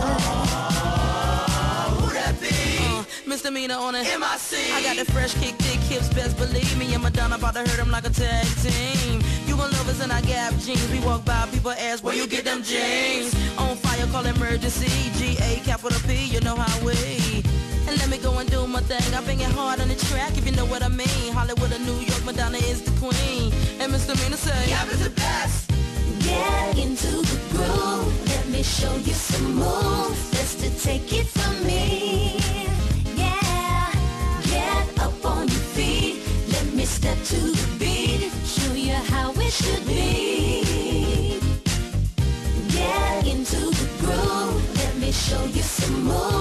Ah, uh, misdemeanor on a MIC. I got the fresh kick, thick hips, best believe me. And Madonna about to hurt him like a tag team. You and lovers and I gap jeans. We walk by, people ask where you get them jeans. On fire, call emergency. G-A, capital P, you know how we. And let me go and do my thing. I bang it hard on the track, if you know what I mean. Hollywood or New York misdemeanor say, is the best. Get into the groove. Let me show you some moves. Just to take it from me. Yeah. Get up on your feet. Let me step to the beat. Show you how it should be. Get into the groove. Let me show you some moves.